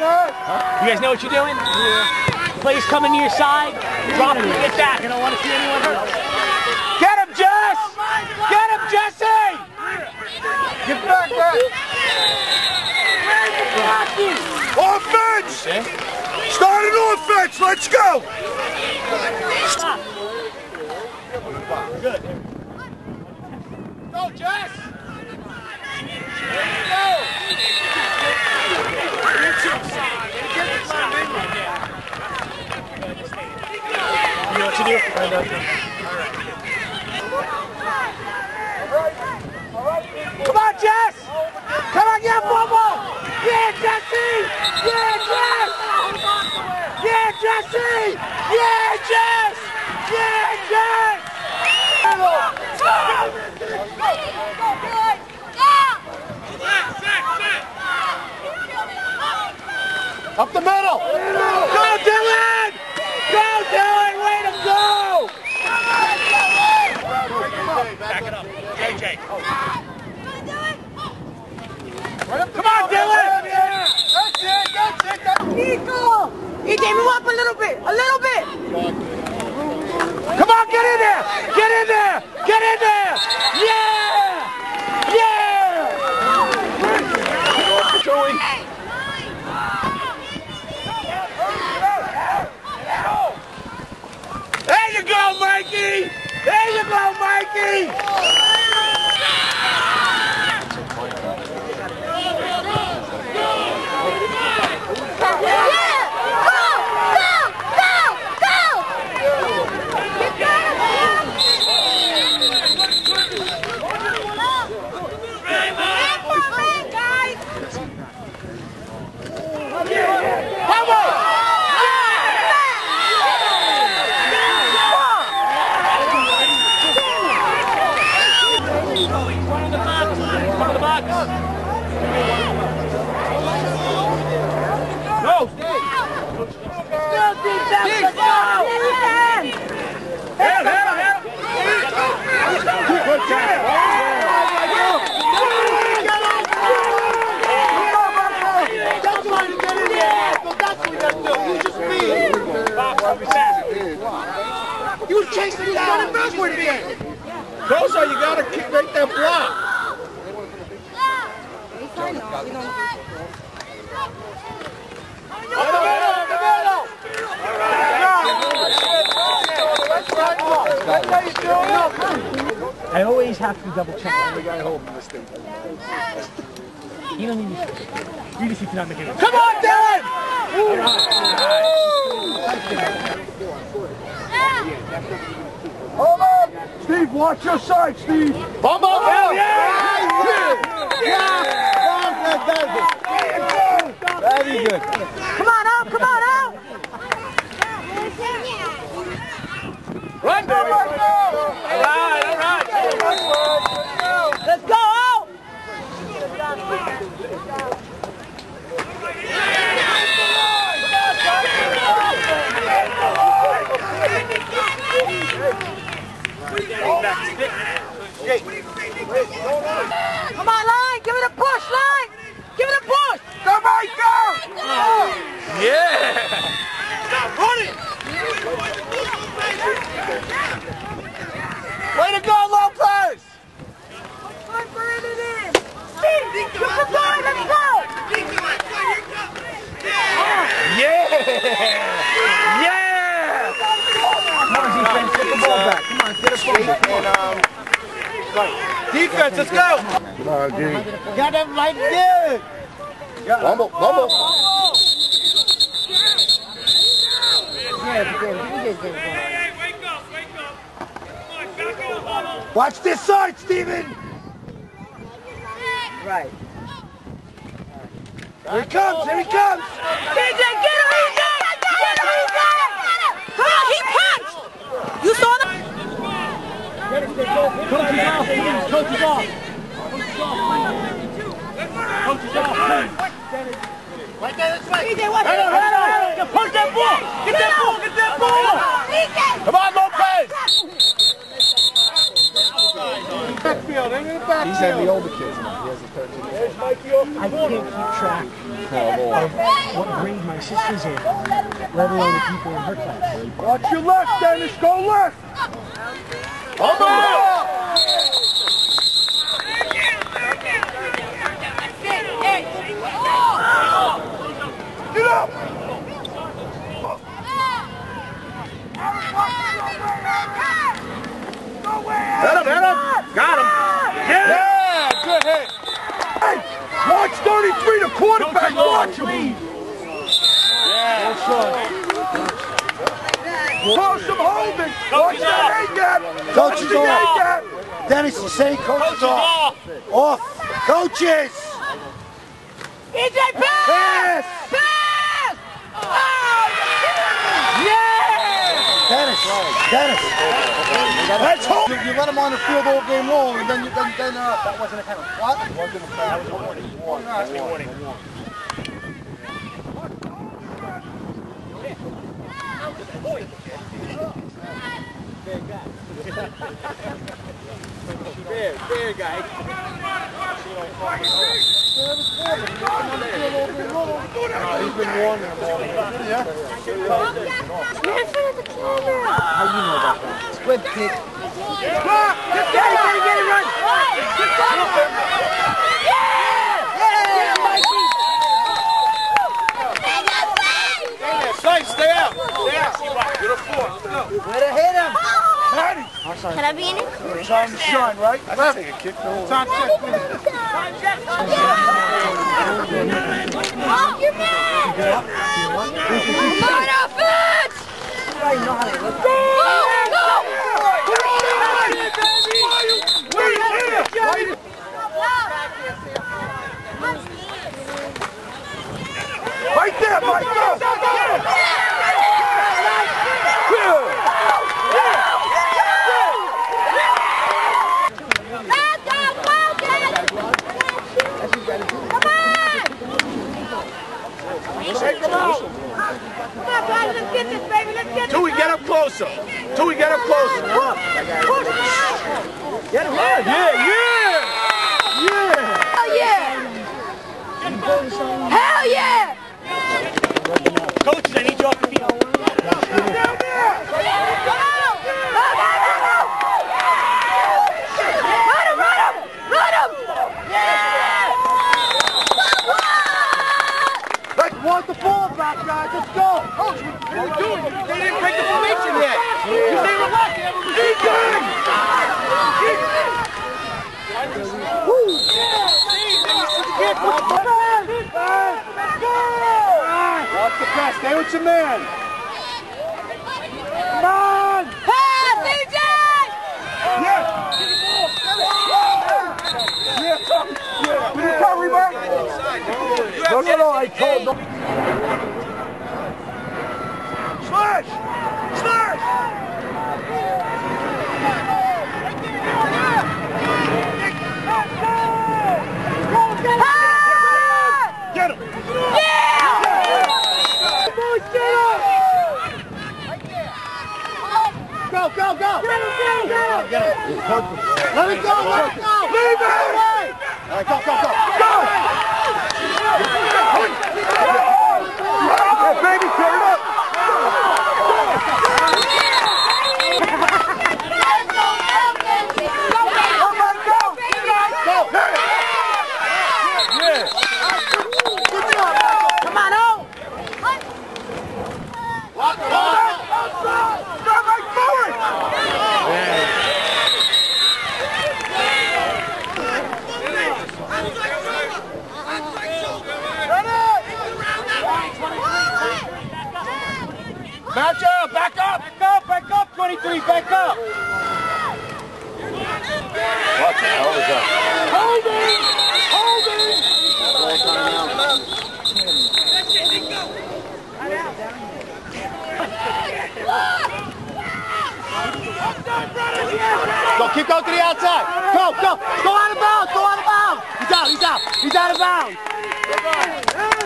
You guys know what you're doing? Yeah. Play's coming to your side. Drop it and get back. I don't want to see anyone hurt. Get him, Jess! Oh get him, Jesse! Get back, back! Offense! Start an offense! Let's go! Good. Go, Jess! There you go! Come on, Jess! Come on, yeah, Bobo! Yeah, Jesse! Yeah, Jess! Yeah, Jesse! Yeah, Jess! Yeah, Jess! Up the middle! Go, Dylan! Go, Dylan! Way to go! Back it up. JJ. Come on, Dylan! That's it! That's it! That's Nico! He gave him up a little bit, a little bit. Come on, get in there! Get in there! Get in there! Yeah! Yeah! Joey. There you go, Mikey! There you go, Mikey! Come on! One of the box! One of the box! No, stay! Let's go! Hit him, hit him, hit him! Good job! That's why you get in there! So that's what you gotta do! You just leave! Box, I'll be back. You chasing him down backward again! Those are you gotta keep, make that block! I always have to double check. The guy holding this thing. You don't need to. You just need to not make it. Come on, Dylan! Hold on! Steve, watch your side, Steve! Bump up! Oh, Hell Very good. Come on out, come on out. Run, baby! All right, all right. Let's go out. Come on, line. Give it a push, line. Give it a push. Come on, go! Yeah! Way to go, Lopez! Steve, you can go. Let's go. Yeah! Yeah! Come on, defense, get the ball back. Come on, get the ball back. Defense, let's go! Come on, G. Got them right there! Bumble, bumble. Watch this side, Steven! Right. Here he comes, here he comes! DJ, get him, EJ! Get him, EJ! Come on, he punched! You saw that? Coach is off, please. Coach is off. Coach is off, please. Right there, the older kids now. He has the 13 years There's Mikey off the I can't keep track old. of what grade my sister's in, let alone the people in her class. Watch your left, Dennis. Go left. Come on. Get up. Hit him, hit him. Got him. Yeah, good hit. Hey, watch 33, the quarterback. Watch him. Close some holding. Watch that A gap. Coach Watch is the A off. gap. Dennis, you say coach is off. Off. Coaches. EJ, pass! Pass. Pass! Oh, Dennis. Dennis. Let's hold. You, you let him on the field all game long, and then you then, then uh, that wasn't a kind of what? Wasn't a that was a warning. Warning. Warning. Fair, fair guy. He's been warning them all. Yeah. How you know about that? Squib kick. Nice, stay out. Stay out. To hit him. Can I be in it? Time to shine, right? Kick. Time check. Oh, you're mad! Come on, offense! Right there, Mike. Go. Let's go, Falcons! Come on! Take him out. Come on, guys, let's get this, baby, let's get this! Till we get up closer. Till we get up closer. Get him hard. Yeah, yeah. Yeah. Hell yeah! Hell yeah! Coaches, I need you off the field. Down there. Run him, run him! Run him! Let's want the ball back, guys. Let's go. Coach, what are we doing? They didn't break the formation yet. You stay relaxed. They haven't received it. Watch the pass. Stay with your man. Come on. Pass, DJ! Yeah. Yeah, come. Yeah. Did you cover him, No, no, no. I told no. Slash! Slash! Go, go, go. Get him, get him, get him. Let it go, let it go. Leave it! All right, go, go, go. Go! Yeah, baby, turn it up! Everybody go! Go! Yeah! Good job! Come on, oh! Stop right forward! Match up! Back up! Back up! Back up! 23, back up! What the hell is that? Holding! Holding! Go, keep going to the outside. Go, go, go out of bounds, go out of bounds. He's out, he's out, he's out of bounds.